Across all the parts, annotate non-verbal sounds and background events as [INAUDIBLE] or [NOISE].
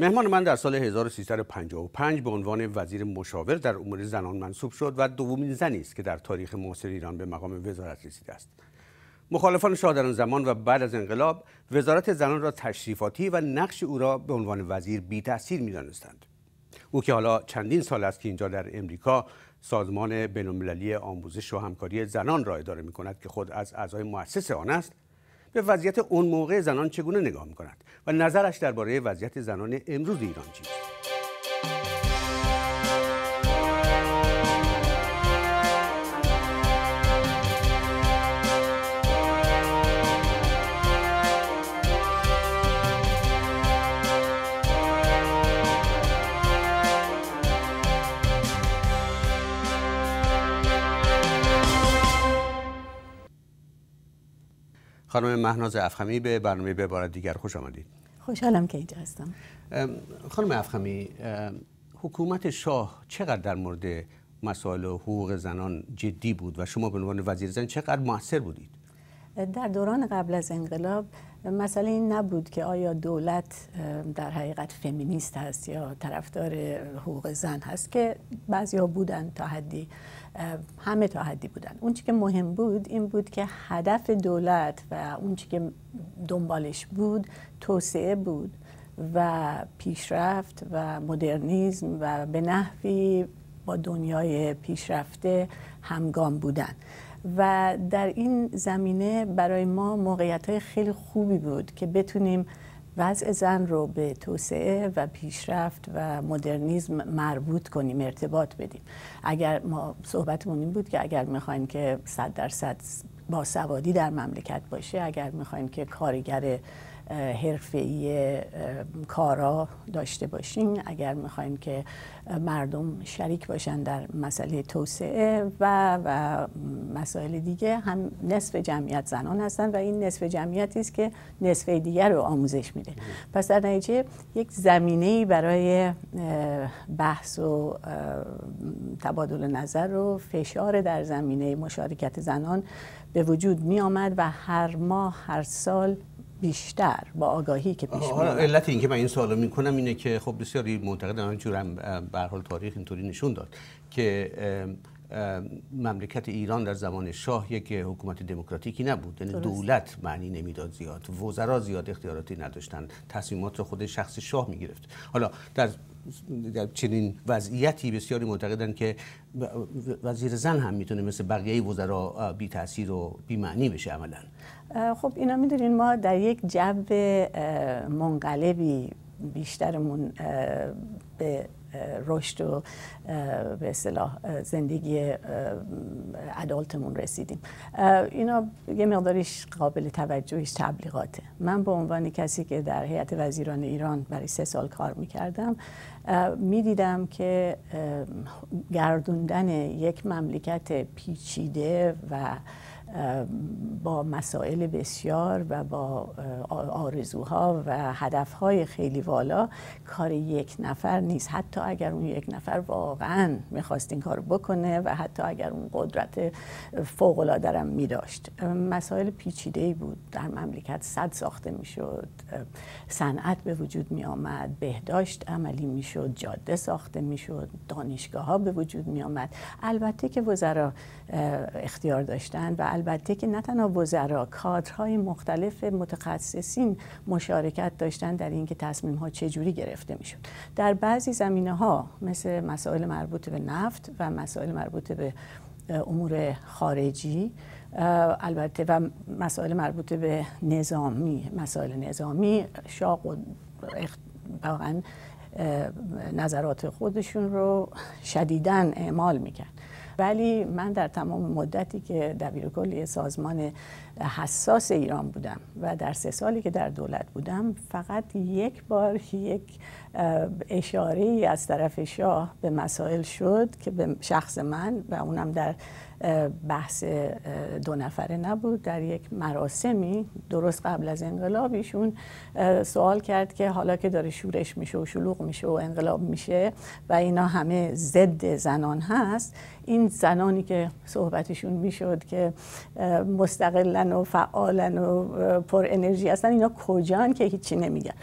مهمان من در سال 1355 به عنوان وزیر مشاور در امور زنان منصوب شد و دومین زنی است که در تاریخ معاصر ایران به مقام وزارت رسیده است. مخالفان شاه در آن زمان و بعد از انقلاب وزارت زنان را تشریفاتی و نقش او را به عنوان وزیر بی تاثیر می دانستند. او که حالا چندین سال است که اینجا در امریکا سازمان بین‌المللی آموزش و همکاری زنان را اداره می کند که خود از اعضای مؤسس آن است به وضعیت اون موقع زنان چگونه نگاه می کند و نظرش درباره وضعیت زنان امروز ایران چیست؟ خانم مهناز افخمی به برنامه به بار دیگر خوش آمدید. خوشحالم که اینجا هستم. خانم افخمی حکومت شاه چقدر در مورد مسائل حقوق زنان جدی بود و شما به عنوان وزیر زن چقدر موثر بودید؟ در دوران قبل از انقلاب مسئله این نبود که آیا دولت در حقیقت فمینیست هست یا طرفدار حقوق زن هست که بعضی ها بودن تا حدی. همه تا حدی بودن. اون که مهم بود این بود که هدف دولت و اون که دنبالش بود توسعه بود و پیشرفت و مدرنیزم و به نحوی با دنیای پیشرفته همگام بودن. و در این زمینه برای ما موقعیت های خیلی خوبی بود که بتونیم وضع زن رو به توسعه و پیشرفت و مدرنیزم مربوط کنیم ارتباط بدیم. اگر ما صحبتمون این بود که اگر می‌خوایم که صد درصد با سوادی در مملکت باشه اگر می‌خوایم که کارگر حرفه‌ای کارا داشته باشیم اگر می‌خوایم که مردم شریک باشن در مسئله توسعه و و مسائل دیگه هم نصف جمعیت زنان هستن و این نصف جمعیتی است که نصف دیگر رو آموزش میده. پس در نتیجه یک زمینه برای بحث و تبادل نظر و فشار در زمینه مشارکت زنان به وجود می آمد و هر ماه هر سال بیشتر با آگاهی که پیش حالا علت اینکه من این سوالو می‌کنم اینه که خب بسیاری اینجور هم به حال تاریخ اینطوری نشون داد که مملکت ایران در زمان شاه یک حکومت دموکراتیکی نبود. یعنی دولت معنی نمی‌داد زیاد. وزرا زیاد اختیاراتی نداشتن تصمیمات رو خود شخص شاه می‌گرفت. حالا در در چنین وضعیتی بسیاری معتقدن که وزیر زن هم می‌تونه مثل بقیه وزرا بی تاثیر و بی معنی بشه عملا. خب اینا می‌دونین ما در یک جو منقلبی بیشترمون به رشد و به اصطلاح زندگی ادالتمون رسیدیم. اینا یه مقداریش قابل توجهش تبلیغاته. من به عنوان کسی که در هیئت وزیران ایران برای سه سال کار می‌کردم می‌دیدم که گردوندن یک مملکت پیچیده و با مسائل بسیار و با آرزوها و هدفهای خیلی والا کار یک نفر نیست. حتی اگر اون یک نفر واقعا می‌خواست این کار بکنه و حتی اگر اون قدرت فوق العاده می داشت مسائل پیچیده ای بود. در مملکت صد ساخته می‌شد. صنعت به وجود می آمد بهداشت عملی می‌شد. جاده ساخته می‌شد. دانشگاه ها به وجود می آمد البته که وزرا اختیار داشتن و البته که نه تنها وزرا کادرهای مختلف متخصصین مشارکت داشتن در اینکه تصمیم ها چجوری گرفته می‌شد. در بعضی زمینه ها مثل مسائل مربوط به نفت و مسائل مربوط به امور خارجی البته و مسائل مربوط به نظامی مسائل نظامی شاه واقعا نظرات خودشون رو شدیدن اعمال می‌کرد. ولی من در تمام مدتی که دبیر کلی سازمان حساس ایران بودم و در سه سالی که در دولت بودم فقط یک بار یک اشاره از طرف شاه به مسائل شد که به شخص من و اونم در بحث دو نفره نبود. در یک مراسمی درست قبل از انقلاب ایشون سوال کرد که حالا که داره شورش میشه و شلوغ میشه و انقلاب میشه و اینا همه ضد زنان هست این زنانی که صحبتشون می‌شد که مستقلا هستن و فعالن و پر انرژی هستن اینا کجان که هیچی نمیگن.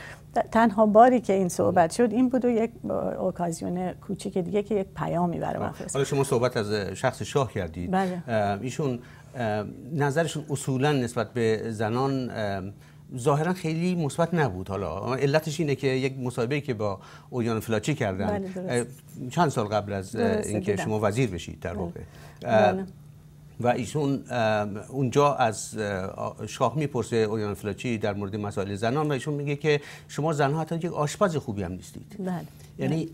تنها باری که این صحبت شد این بود و یک اوکازیون کوچیک دیگه که یک پیامی برای من حالا شما صحبت از شخص شاه کردید. بله. ایشون نظرشون اصولا نسبت به زنان ظاهرا خیلی مثبت نبود. حالا علتش اینه که یک مصاحبه که با اویان فلاچی کردن بله چند سال قبل از اینکه شما وزیر بشید در واقع. بله. و ایشون اونجا از شاه می‌پرسه اویان فلاچی در مورد مسائل زنان و ایشون میگه که شما زنها حتی یک آشپز خوبی هم نیستید بله. یعنی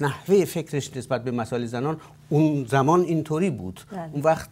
نحوه فکرش نسبت به مسائل زنان اون زمان اینطوری بود بله. اون وقت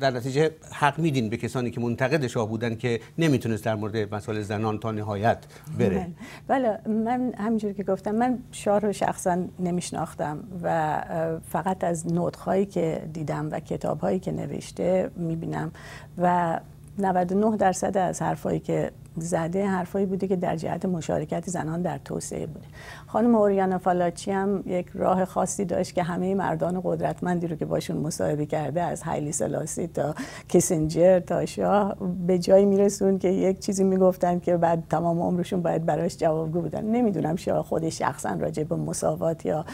در نتیجه حق میدین به کسانی که منتقد شاه بودن که نمی‌تونست در مورد مسائل زنان تا نهایت بره. بله, بله، من همینجور که گفتم من شاه رو شخصا نمیشناختم و فقط از نوتهایی که دیدم و کتابهایی که نوشته می‌بینم و 99 درصد از حرفایی که زده حرفایی بوده که در جهت مشارکت زنان در توسعه بوده. خانم اوریانا فالاچی هم یک راه خاصی داشت که همه مردان قدرتمندی رو که باشون مصاحبه کرده از هایلی سلاسی تا کیسنجر تا شاه به جایی میرسون که یک چیزی می‌گفتن که بعد تمام عمرشون باید براش جوابگو بودن نمی‌دونم شاه خود شخصا راجع به مساوات یا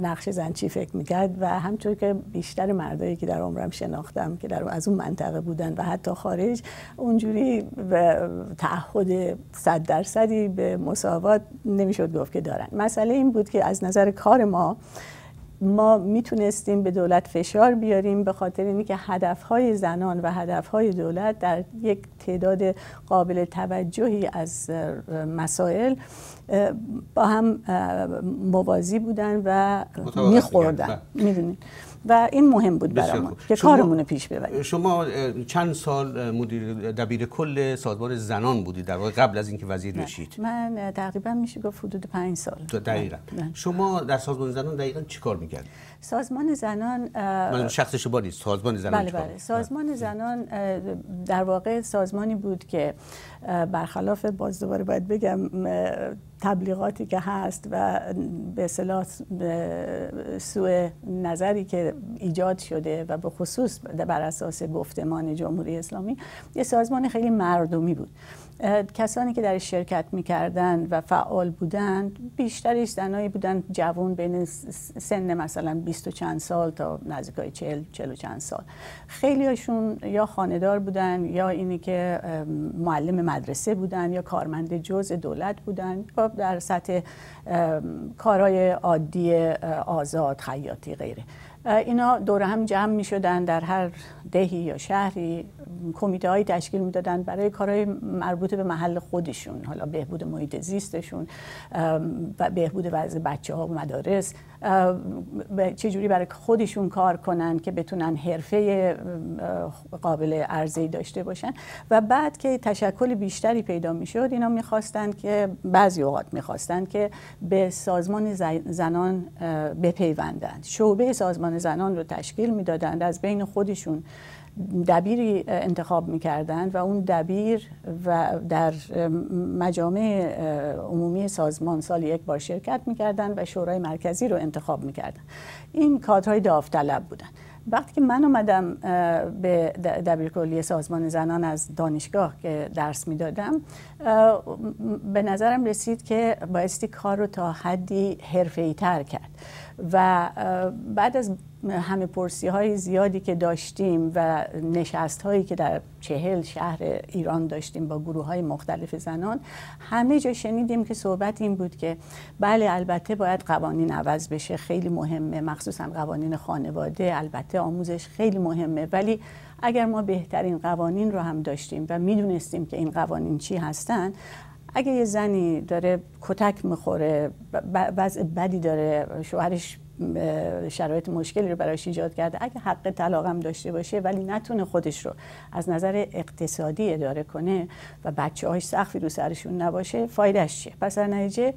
نقش زن چی فکر می‌کرد و همطور که بیشتر مردایی که در عمرم شناختم که در از اون منطقه بودن و حتی خارج اونجوری تعهد صد درصدی به مساوات نمی‌شد گفت که دارن. مسئله این بود که از نظر کار ما ما می‌تونستیم به دولت فشار بیاریم به خاطر اینکه هدفهای زنان و هدفهای دولت در یک تعداد قابل توجهی از مسائل با هم موازی بودن و میخوردن. می‌دونید و این مهم بود برامون که کارمون پیش ببریم. شما چند سال مدیر دبیر کل سازمان زنان بودید در واقع قبل از اینکه وزیر بشید. من تقریبا میشه گفت حدود پنج سال. دقیقا. شما در سازمان زنان دقیقا چیکار می‌کردید؟ سازمان زنان من شخص شما نیست سازمان زنان بله بله. سازمان زنان در واقع سازمانی بود که برخلاف باز دوباره باید بگم تبلیغاتی که هست و به اصطلاح سوء نظری که ایجاد شده و به خصوص بر اساس گفتمان جمهوری اسلامی یه سازمان خیلی مردمی بود. کسانی که در شرکت می‌کردن و فعال بودند بیشترش زنایی بودن جوان بین سن مثلا 20 و چند سال تا نزدیکای 40 40 و چند سال. خیلی هاشون یا خاندار بودن یا اینی که معلم مدرسه بودن یا کارمند جز دولت بودن یا در سطح کارهای عادی آزاد خیاطی غیره. اینا دور هم جمع می شدن در هر دهی یا شهری. کمیته های تشکیل می‌دادن برای کارهای مربوط به محل خودشون حالا بهبود محیط زیستشون و بهبود وضع بچه ها و مدارس. چجوری برای خودشون کار کنن که بتونن حرفه قابل عرضه داشته باشن. و بعد که تشکل بیشتری پیدا می‌شد اینا می‌خواستن که بعضی اوقات می‌خواستن که به سازمان زنان بپیوندند. شعبه سازمان زنان رو تشکیل می‌دادند از بین خودشون دبیری انتخاب می‌کردند و اون دبیر و در مجامع عمومی سازمان سال یک بار شرکت می‌کردن و شورای مرکزی رو انتخاب می‌کردن. این کادرهای داوطلب بودن. وقتی که من اومدم به دبیرکلی سازمان زنان از دانشگاه که درس می‌دادم به نظرم رسید که بایستی کار رو تا حدی حرفه‌ای تر کرد. و بعد از همه پرسی های زیادی که داشتیم و نشست هایی که در چهل شهر ایران داشتیم با گروه های مختلف زنان همه جا شنیدیم که صحبت این بود که بله البته باید قوانین عوض بشه خیلی مهمه مخصوصا قوانین خانواده البته آموزش خیلی مهمه ولی اگر ما بهترین قوانین رو هم داشتیم و می‌دونستیم که این قوانین چی هستن اگه یه زنی داره کتک می‌خوره وضع بدی داره شوهرش شرایط مشکلی رو براش ایجاد کرده. اگه حق طلاقم داشته باشه ولی نتونه خودش رو از نظر اقتصادی اداره کنه و بچه هاش سخفی رو سرشون نباشه فایدهش چیه؟ پس در نتیجه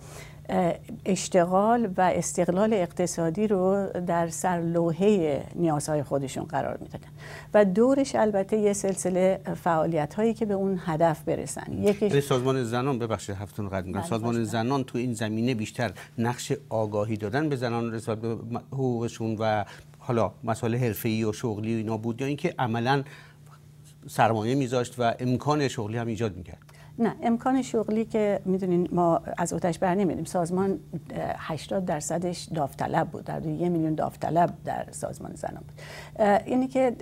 اشتغال و استقلال اقتصادی رو در سرلوحه نیازهای خودشون قرار می‌دادن. و دورش البته یه سلسله فعالیت هایی که به اون هدف برسن. یکی سازمان زنان ببخشید هفتون قد میگم بله، سازمان زنان تو این زمینه بیشتر نقش آگاهی دادن به زنان نسبت به حقوقشون و حالا مسائل حرفه‌ای و شغلی و اینا بود یا اینکه عملا سرمایه میذاشت و امکان شغلی هم ایجاد می‌کرد. نه امکان شغلی که می‌دونین ما از اوتش بر نمیدیم سازمان 80 درصدش داوطلب بود. در یه میلیون داوطلب در سازمان زنان بود. اینی که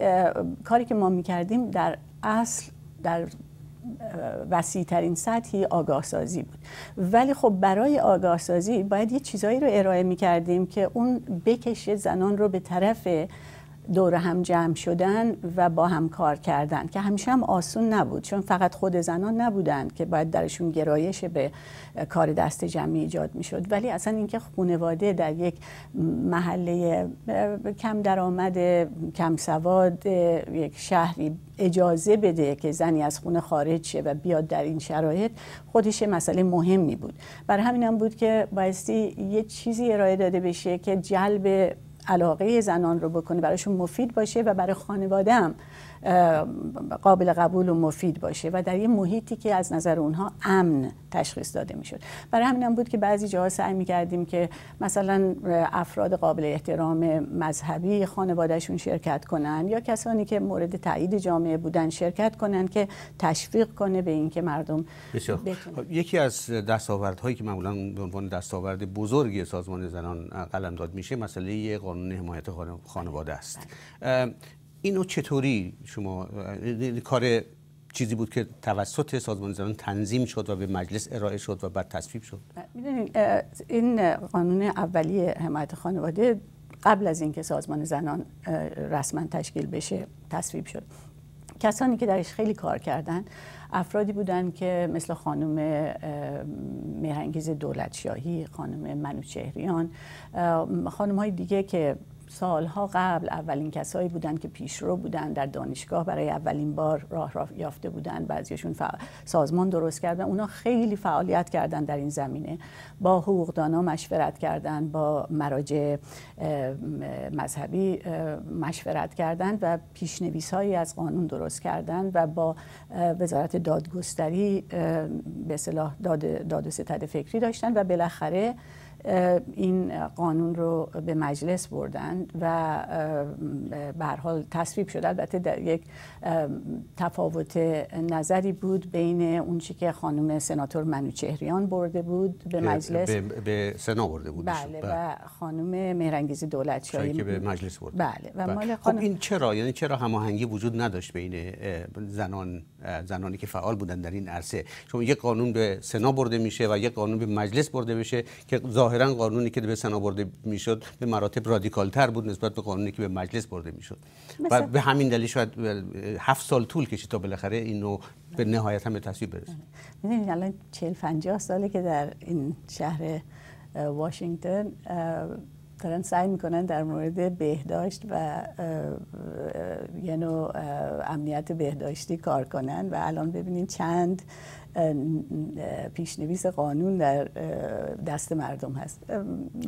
کاری که ما می‌کردیم در اصل در وسیع ترین سطحی آگاه سازی بود. ولی خب برای آگاه سازی باید یه چیزایی رو ارائه می کردیم که اون بکشه زنان رو به طرف دور هم جمع شدن و با هم کار کردن که همیشه هم آسون نبود چون فقط خود زنان نبودن که باید درشون گرایش به کار دست جمعی ایجاد می شد ولی اصلا اینکه خانواده در یک محله کم درآمد کم سواد یک شهری اجازه بده که زنی از خونه خارج شه و بیاد در این شرایط خودش مسئله مهمی بود. برای همین هم بود که بایستی یه چیزی ارائه داده بشه که جلب علاقه زنان رو بکنه براشون مفید باشه و برای خانواده هم قابل قبول و مفید باشه و در یه محیطی که از نظر اونها امن تشخیص داده می‌شد. برای همین بود که بعضی جاها سعی می‌کردیم که مثلا افراد قابل احترام مذهبی خانوادهشون شرکت کنن یا کسانی که مورد تایید جامعه بودن شرکت کنن که تشویق کنه به اینکه مردم بسیار. یکی از دستاوردهایی که معمولا به عنوان دستاورد بزرگی سازمان زنان قلمداد میشه مسئله قانون حمایت خانواده است. بله. اینو چطوری شما کار چیزی بود که توسط سازمان زنان تنظیم شد و به مجلس ارائه شد و بعد تصویب شد؟ این قانون اولیه حمایت خانواده قبل از اینکه سازمان زنان رسما تشکیل بشه تصویب شد. کسانی که درش خیلی کار کردن افرادی بودن که مثل خانم مهرنگیز دولتشاهی خانم منوچهریان خانم های دیگه که سالها قبل اولین کسایی بودند که پیشرو بودن در دانشگاه برای اولین بار راه راه یافته بودن. بعضیشون سازمان درست کردن. اونا خیلی فعالیت کردن در این زمینه. با حقوقدانا مشورت کردن با مراجع مذهبی مشورت کردن و پیشنویس هایی از قانون درست کردن و با وزارت دادگستری به صلاح داد, داد ستد فکری داشتن و بالاخره این قانون رو به مجلس بردن و به هر حال تصویب شد. البته در یک تفاوت نظری بود بین اون چی که خانم سناتور منوچهریان برده بود به مجلس. به, به سنا برده بود بله, و بله. خانم مهرنگیزی دولت شاهی که به مجلس برده. بله و بله. مال خب این چرا؟ یعنی چرا هماهنگی وجود نداشت بین زنان زنانی که فعال بودن در این عرصه. چون یک قانون به سنا برده میشه و یک قانون به مجلس برده میشه که ظاهرا قانونی که به سنا برده می‌شد به مراتب رادیکال تر بود نسبت به قانونی که به مجلس برده می‌شد. و به همین دلیل شاید هفت سال طول کشید تا بالاخره اینو به نهایت هم به تصویب برسه. می‌دونید الان 40 50 ساله که در این شهر واشنگتن دارن سعی می‌کنن در مورد بهداشت و یه نوع امنیت بهداشتی کار کنن و الان ببینید چند پیشنویس قانون در دست مردم هست.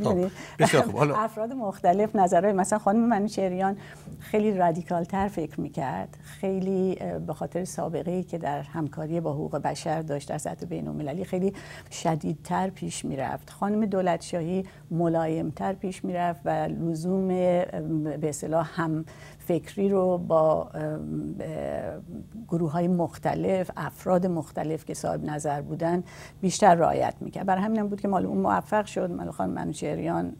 خب، یعنی [LAUGHS] افراد مختلف نظرهای مثلا خانم منوچهریان خیلی رادیکال تر فکر می‌کرد خیلی به خاطر سابقه ای که در همکاری با حقوق بشر داشت در سطح بین المللی خیلی شدیدتر پیش می‌رفت. خانم دولت شاهی ملایمتر پیش می‌رفت و لزوم به اصطلاح هم فکری رو با گروه های مختلف افراد مختلف که صاحب نظر بودن بیشتر رعایت می‌کرد. برای همین بود که مال اون موفق شد. مال خانم منوچهریان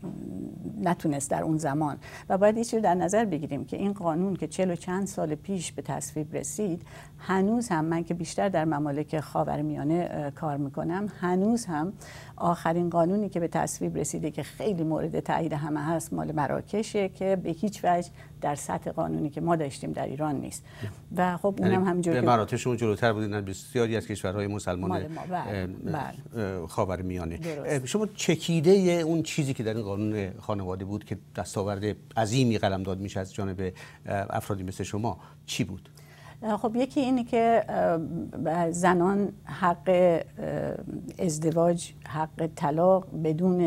نتونست در اون زمان. و باید یه در نظر بگیریم که این قانون که چلو چند سال پیش به تصویب رسید هنوز هم من که بیشتر در ممالک خاورمیانه کار می‌کنم هنوز هم آخرین قانونی که به تصویب رسیده که خیلی مورد تایید همه هست مال مراکشه که به هیچ وجه در سطح قانونی که ما داشتیم در ایران نیست. و خب اونم یعنی همینجوری به مراتب شما جلوتر بودین بسیاری از کشورهای مسلمان بله، بله. خاورمیانه شما چکیده اون چیزی که در این قانون خانواده بود که دستاورد عظیمی قلمداد میشه از جانب افرادی مثل شما چی بود؟ خب یکی اینه که زنان حق ازدواج حق طلاق بدون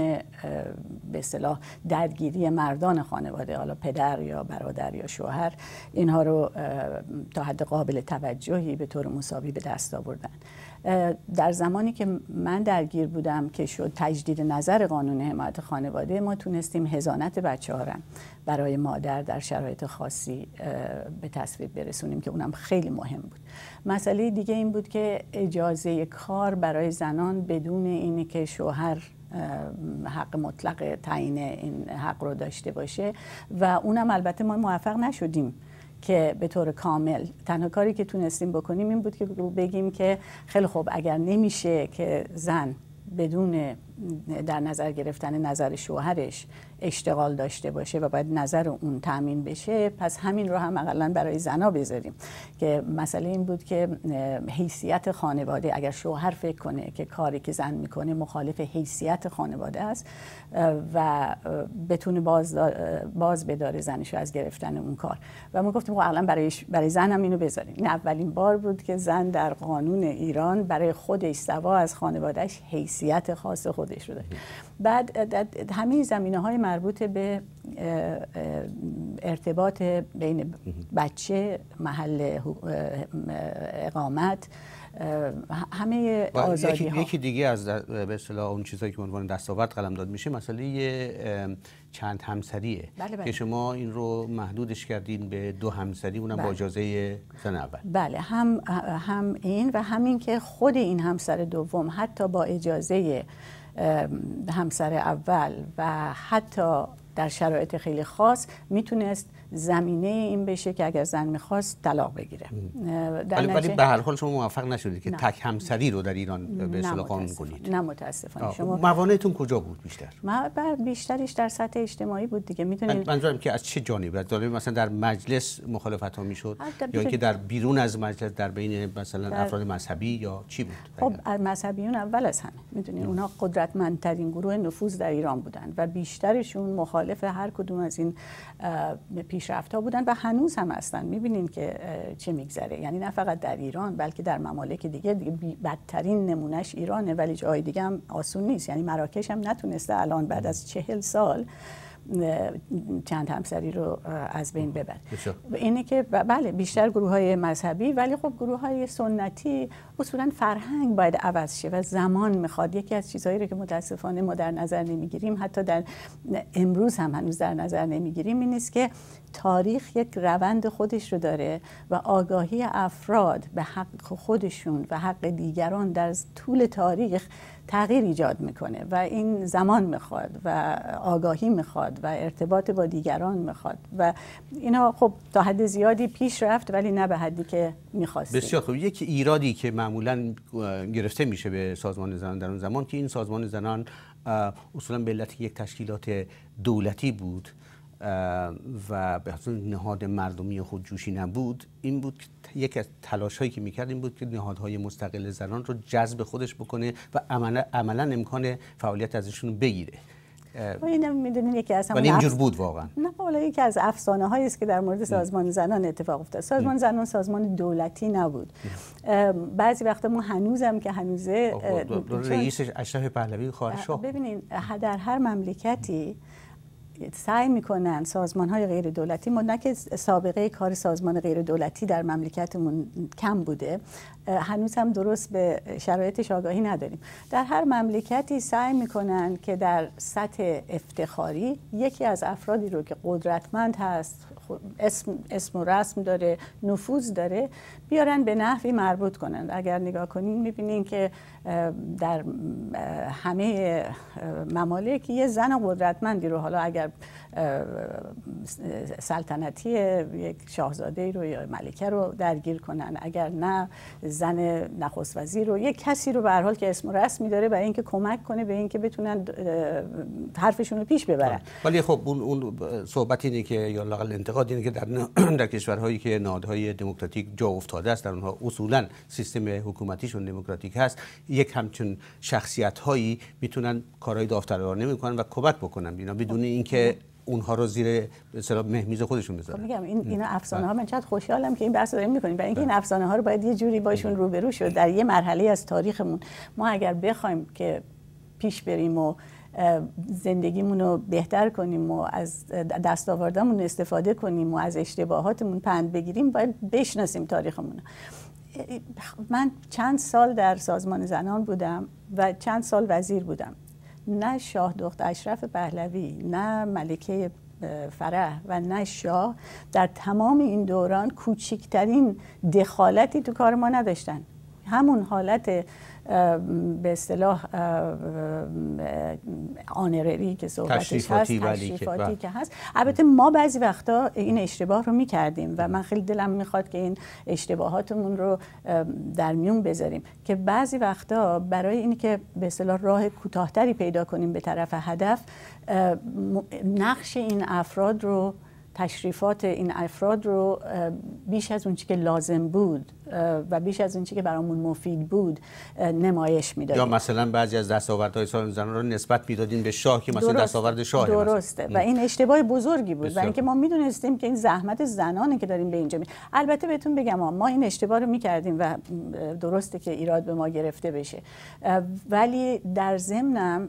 به اصطلاح درگیری مردان خانواده حالا پدر یا برادر یا شوهر اینها رو تا حد قابل توجهی به طور مساوی به دست آوردن. در زمانی که من درگیر بودم که شد تجدید نظر قانون حمایت خانواده ما تونستیم هزانت بچه ها برای مادر در شرایط خاصی به تصویب برسونیم که اونم خیلی مهم بود. مسئله دیگه این بود که اجازه کار برای زنان بدون اینی که شوهر حق مطلق تعیین این حق رو داشته باشه و اونم البته ما موفق نشدیم. که به طور کامل. تنها کاری که تونستیم بکنیم این بود که بگیم که خیلی خوب اگر نمیشه که زن بدون در نظر گرفتن نظر شوهرش اشتغال داشته باشه و باید نظر اون تامین بشه پس همین رو هم اقلا برای زنا بذاریم. که مسئله این بود که حیثیت خانواده اگر شوهر فکر کنه که کاری که زن می‌کنه مخالف حیثیت خانواده است و بتونه باز, باز بداره زنش از گرفتن اون کار. و ما گفتیم اقلا برای, برای زن هم اینو بذاریم. این اولین بار بود که زن در قانون ایران برای خودش سوا از خانوادهش حیثیت خاص خودش رو داشت. بعد همه زمینه های مربوط به ارتباط بین بچه محل اقامت همه آزادی ها یکی دیگه از به اصطلاح اون چیزایی که عنوان دستاورد قلم داد میشه مسئله چند همسریه بله بله. که شما این رو محدودش کردین به دو همسری اونم بله. با اجازه زن اول بله هم هم این و همین که خود این همسر دوم حتی با اجازه همسر اول و حتی در شرایط خیلی خاص می‌تونست زمینه این بشه که اگر زن می‌خواست طلاق بگیره. ولی ولی به هر حال شما موفق نشدید که تک همسری رو در ایران به اصطلاح قانون کنید نه متاسفانه شما موانعتون کجا بود بیشتر؟ ما بیشترش در سطح اجتماعی بود دیگه. می‌دونید منظورم که از چه جانب از جانب مثلا در مجلس مخالفت ها می‌شد یا اینکه در بیرون از مجلس در بین مثلا افراد مذهبی یا چی بود خب مذهبیون اول از همه. می‌دونید اونها قدرتمندترین گروه نفوذ در ایران بودن و بیشترشون مخالف هر کدوم از این پیشرفت ها بودن و هنوز هم هستن. می‌بینین که چه میگذره. یعنی نه فقط در ایران بلکه در ممالک دیگه, دیگه بدترین نمونهش ایرانه ولی جای دیگه هم آسون نیست. یعنی مراکش هم نتونسته الان بعد از چهل سال چند همسری رو از بین ببر. اینه که بله بیشتر گروه های مذهبی ولی خب گروه های سنتی اصولا فرهنگ باید عوض شه و زمان می‌خواد. یکی از چیزهایی رو که متاسفانه ما در نظر نمی‌گیریم حتی در امروز هم هنوز در نظر نمی‌گیریم این است که تاریخ یک روند خودش رو داره و آگاهی افراد به حق خودشون و حق دیگران در طول تاریخ تغییر ایجاد می‌کنه و این زمان می‌خواد و آگاهی می‌خواد و ارتباط با دیگران می‌خواد و اینا خب تا حد زیادی پیش رفت ولی نه به حدی که می‌خواست بسیار خوب. یک ایرادی که معمولا گرفته میشه به سازمان زنان در اون زمان که این سازمان زنان اصولا به علت یک تشکیلات دولتی بود. و به نهاد مردمی خود جوشی نبود این بود که یکی از تلاش هایی که می‌کرد این بود که نهادهای مستقل زنان رو جذب خودش بکنه و عملا, عملا امکان فعالیت ازشون بگیره. این می‌دونین یکی از ولی اینجور بود واقعا. نه والا یکی از افسانه هایی است که در مورد سازمان زنان اتفاق افتاد. سازمان زنان سازمان دولتی نبود. بعضی وقتا ما هنوزم که هنوزه رئیسش اشرف پهلوی خواهر ببینین در هر مملکتی سعی می‌کنن سازمان های غیر دولتی ما نه که سابقه کار سازمان غیر دولتی در مملکتمون کم بوده هنوز هم درست به شرایطش آگاهی نداریم. در هر مملکتی سعی می‌کنن که در سطح افتخاری یکی از افرادی رو که قدرتمند هست اسم, اسم و رسم داره نفوذ داره بیارن به نحوی مربوط کنن. اگر نگاه کنین می‌بینین که در همه ممالک یه زن قدرتمندی رو حالا اگر سلطنتی یک شاهزاده رو یا ملکه رو درگیر کنن. اگر نه زن نخست وزیر رو. یک کسی رو به حال که اسم و رسمی داره برای اینکه کمک کنه به اینکه بتونن حرفشون رو پیش ببرن. ولی خب اون اون صحبت اینه که یا لاقل انتقاد اینه که در [CLEARS THROAT] در کشورهایی که نهادهای دموکراتیک جا افتاده است در اونها اصولا سیستم حکومتیشون دموکراتیک هست یک همچون شخصیت هایی می‌تونن کارهای داوطلبانه می‌کنن و کمک بکنن. بینا بدون اینکه اونها رو زیر مثلا مهمیز خودشون بذارن. خب میگم این اینا افسانه ها من چقدر خوشحالم که این بحث رو داریم می‌کنیم. برای اینکه این. افسانه ها رو باید یه جوری باشون. روبرو شد در یه مرحله از تاریخمون. ما اگر بخوایم که پیش بریم و زندگیمون رو بهتر کنیم و از دستاوردامون استفاده کنیم و از اشتباهاتمون پند بگیریم باید بشناسیم تاریخمون من چند سال در سازمان زنان بودم و چند سال وزیر بودم. نه شاه دخت اشرف پهلوی نه ملکه فرح و نه شاه در تمام این دوران کوچکترین دخالتی تو کار ما نداشتن. همون حالت به اصطلاح آنرری که صحبتش هست تشریفاتی که هست. البته ما بعضی وقتا این اشتباه رو می‌کردیم و من خیلی دلم می‌خواد که این اشتباهاتمون رو در میون بذاریم. که بعضی وقتا برای اینی که به اصطلاح راه کوتاهتری پیدا کنیم به طرف هدف نقش این افراد رو تشریفات این افراد رو بیش از اونچه که لازم بود و بیش از اونچه که برامون مفید بود نمایش می‌دادیم. یا مثلا بعضی از دستاوردهای سالن زنان رو نسبت می‌دادیم به شاه که مثلا دستاورد شاه درسته. و این اشتباه بزرگی بود. و اینکه ما می‌دونستیم که این زحمت زنانه که داریم به اینجا می... البته بهتون بگم ما این اشتباه رو می‌کردیم و درسته که ایراد به ما گرفته بشه. ولی در ضمنم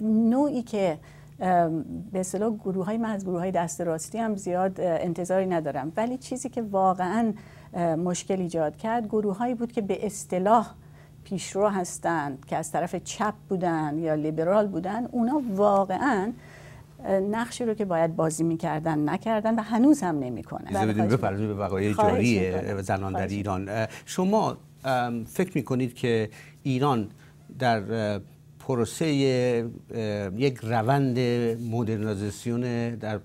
نوعی که به اصطلاح گروه های من از گروه های دست راستی هم زیاد انتظاری ندارم. ولی چیزی که واقعا مشکل ایجاد کرد گروه هایی بود که به اصطلاح پیشرو هستند که از طرف چپ بودن یا لیبرال بودن اونا واقعا نقشی رو که باید بازی می‌کردن نکردن و هنوز هم نمی‌کنن. کنن بدیم به وقایع جاری زنان در ایران. شما فکر می‌کنید که ایران در پروسه یک روند مدرنیزاسیون در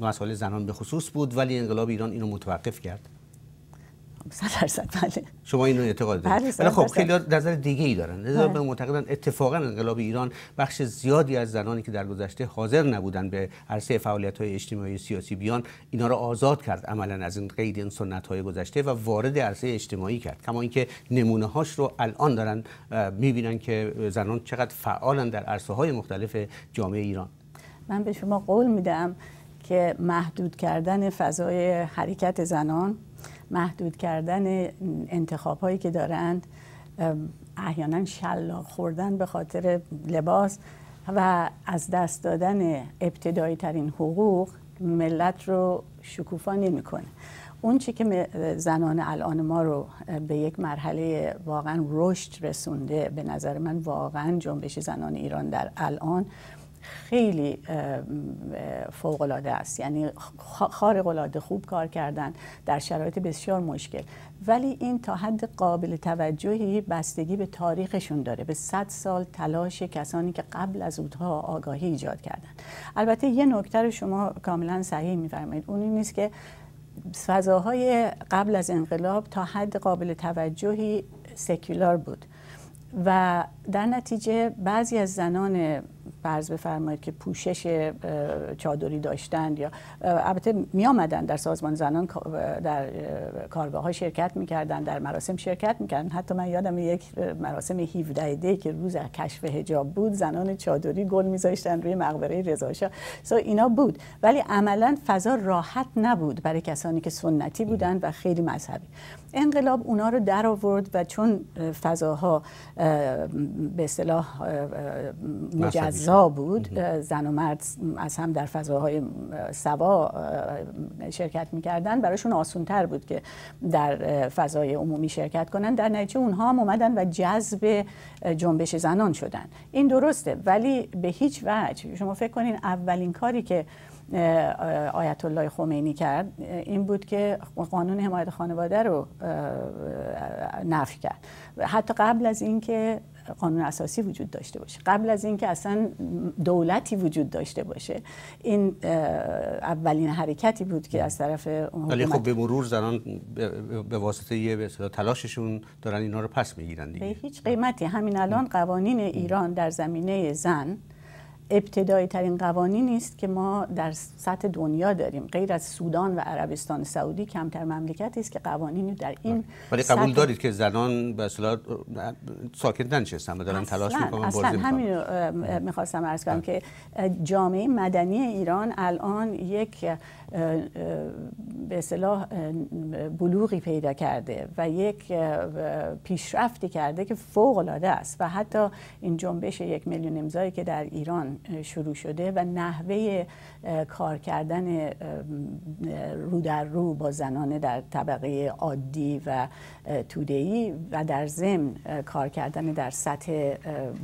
مسائل زنان به خصوص بود ولی انقلاب ایران اینو متوقف کرد. درصد بله. شما اینو اعتقاد دارید. بله خب خیلی نظر دیگه ای دارن. لذا به معتقدن اتفاقا انقلاب ایران بخش زیادی از زنانی که در گذشته حاضر نبودن به عرصه فعالیت های اجتماعی سیاسی بیان اینا رو آزاد کرد عملا از این قید این سنت های گذشته و وارد عرصه اجتماعی کرد. کما اینکه نمونه هاش رو الان دارن می‌بینن که زنان چقدر فعالن در عرصه های مختلف جامعه ایران. من به شما قول میدم که محدود کردن فضای حرکت زنان محدود کردن انتخاب هایی که دارند احیانا شلاق خوردن به خاطر لباس و از دست دادن ابتدایی ترین حقوق ملت رو شکوفا نمی‌کنه. اون چی که زنان الان ما رو به یک مرحله واقعا رشد رسونده به نظر من واقعا جنبش زنان ایران در الان خیلی فوق العاده است. یعنی خارق العاده خوب کار کردن در شرایط بسیار مشکل. ولی این تا حد قابل توجهی بستگی به تاریخشون داره. به صد سال تلاش کسانی که قبل از اونها آگاهی ایجاد کردن. البته یه نکته رو شما کاملا صحیح میفرمایید. اون این نیست که فضاهای قبل از انقلاب تا حد قابل توجهی سکولار بود. و در نتیجه بعضی از زنان فرض بفرمایید که پوشش چادری داشتند یا البته می آمدن در سازمان زنان در کارگاه ها شرکت می‌کردن در مراسم شرکت می‌کردن حتی من یادم یک مراسم 17 دی که روز کشف هجاب بود زنان چادری گل میذاشتن روی مقبره رضا شاه. سو اینا بود. ولی عملا فضا راحت نبود برای کسانی که سنتی بودند و خیلی مذهبی. انقلاب اونا رو در آورد و چون فضاها به اصطلاح مجزا بود زن و مرد از هم در فضاهای سوا شرکت می‌کردن. براشون آسون تر بود که در فضای عمومی شرکت کنن. در نتیجه اونها هم اومدن و جذب جنبش زنان شدن. این درسته ولی به هیچ وجه شما فکر کنین اولین کاری که آیت الله خمینی کرد این بود که قانون حمایت خانواده رو نفی کرد. حتی قبل از اینکه قانون اساسی وجود داشته باشه. قبل از اینکه اصلا دولتی وجود داشته باشه این اولین حرکتی بود که از طرف ولی خب به مرور زنان به واسطه یه به تلاششون دارن اینا رو پس می‌گیرن دیگه. به هیچ قیمتی. همین الان قوانین ایران در زمینه زن ابتدایی ترین قوانینی است که ما در سطح دنیا داریم. غیر از سودان و عربستان سعودی کمتر مملکتی است که قوانینی در این ولی قبول دارید که زنان به اصطلاح ساکت ننشستن و دارن تلاش می‌کنن اصلا همین رو می‌خواستم عرض کنم که جامعه مدنی ایران الان یک به اصطلاح بلوغی پیدا کرده و یک پیشرفتی کرده که فوق العاده است و حتی این جنبش یک میلیون امضایی که در ایران شروع شده و نحوه کار کردن رو در رو با زنان در طبقه عادی و تودهی و در ضمن کار کردن در سطح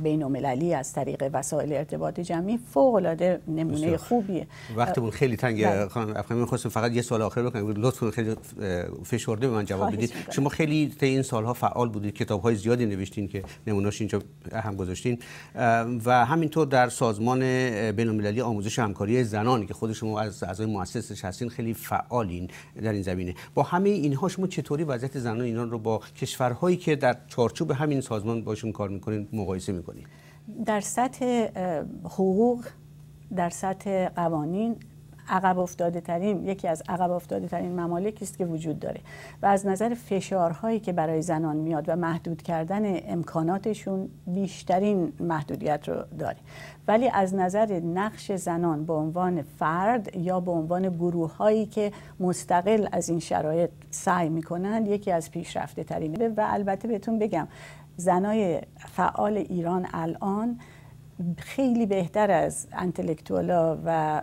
بین المللی از طریق وسایل ارتباط جمعی فوق العاده نمونه خوبیه. وقتمون خیلی تنگه خانم افخمی می‌خواستم فقط یه سوال آخر بکنم. لطفا خیلی فشرده به من جواب بدید. شما خیلی طی این سالها فعال بودید. کتاب‌های زیادی نوشتین که نمونه‌اش اینجا هم گذاشتین. و همینطور در سازمان بین‌المللی آموزش همکاری زنانی که خود شما از اعضای مؤسسش هستین خیلی فعالین در این زمینه. با همه اینها شما چطوری وضعیت زنان ایران رو با کشورهایی که در چارچوب همین سازمان باشون کار می‌کنین مقایسه می‌کنین؟ در سطح حقوق در سطح قوانین عقب افتاده ترین یکی از عقب افتاده ترین ممالکی است که وجود داره. و از نظر فشارهایی که برای زنان میاد و محدود کردن امکاناتشون بیشترین محدودیت رو داره. ولی از نظر نقش زنان به عنوان فرد یا به عنوان گروه هایی که مستقل از این شرایط سعی می‌کنند یکی از پیشرفته ترین و البته بهتون بگم زنای فعال ایران الان خیلی بهتر از انتلکتوالا و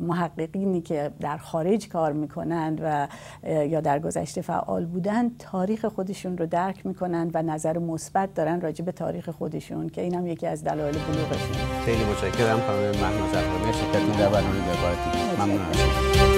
محققینی که در خارج کار می‌کنند و یا در گذشته فعال بودند تاریخ خودشون رو درک می‌کنند و نظر مثبت دارن راجع به تاریخ خودشون که اینم یکی از دلایل بلوغشون. خیلی متشکرم خانم مهناز شرکت در برنامه ممنون